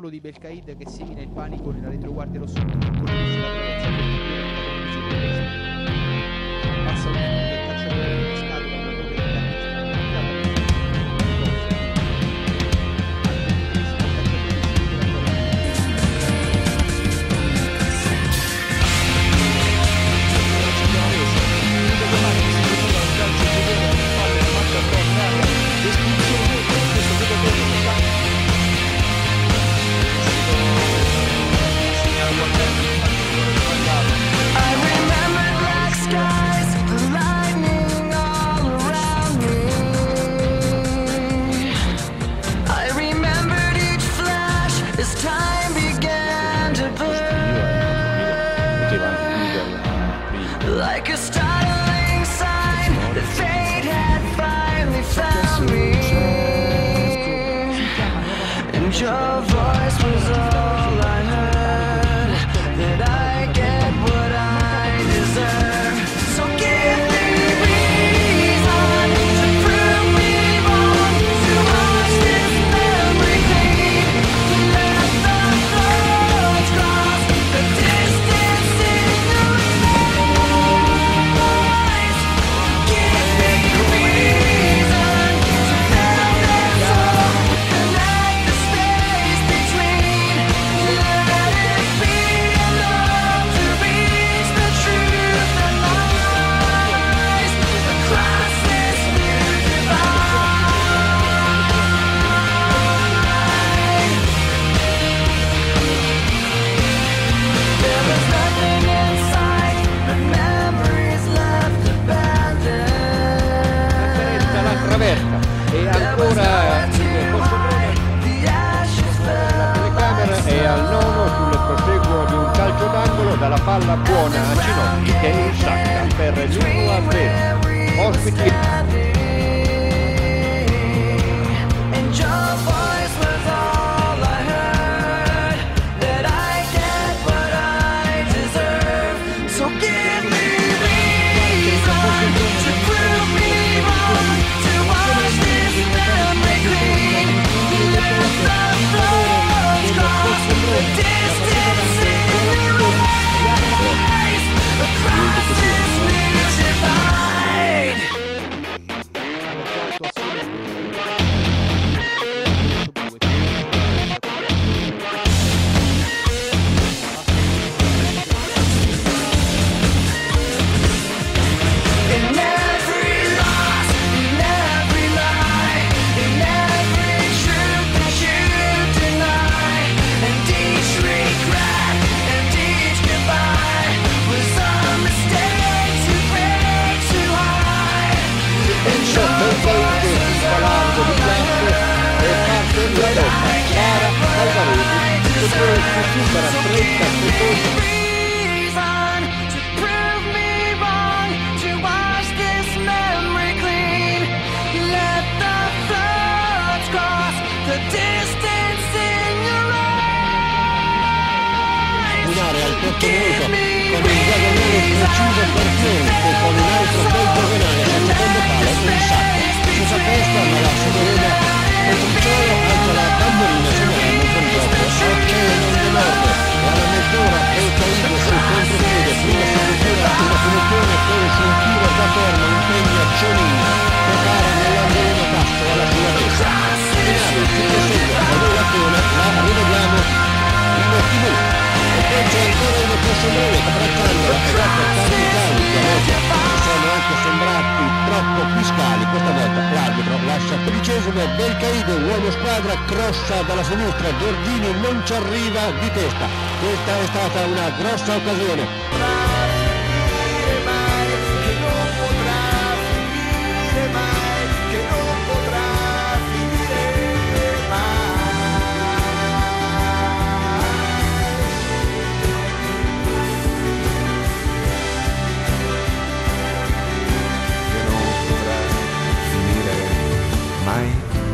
Quello di Belcaid che simila il panico nella retroguardia rosso con colpo sulla passa un tiro e cacciatore As time began to burn. Like a star. dalla palla buona a Ginocchi che è in sacca per il 1 a 0. Ospiti Lara Alvarez, giocatore che supera 30 secondi. minuto con un diagonale preciso per sempre con un altro gol diagonale al 5 secondo palo un sacco Mussolini. Questa volta l'arbitro lascia tredicesimo, Belcaide, uomo squadra, crossa dalla sinistra, Giordini non ci arriva di testa. Questa è stata una grossa occasione.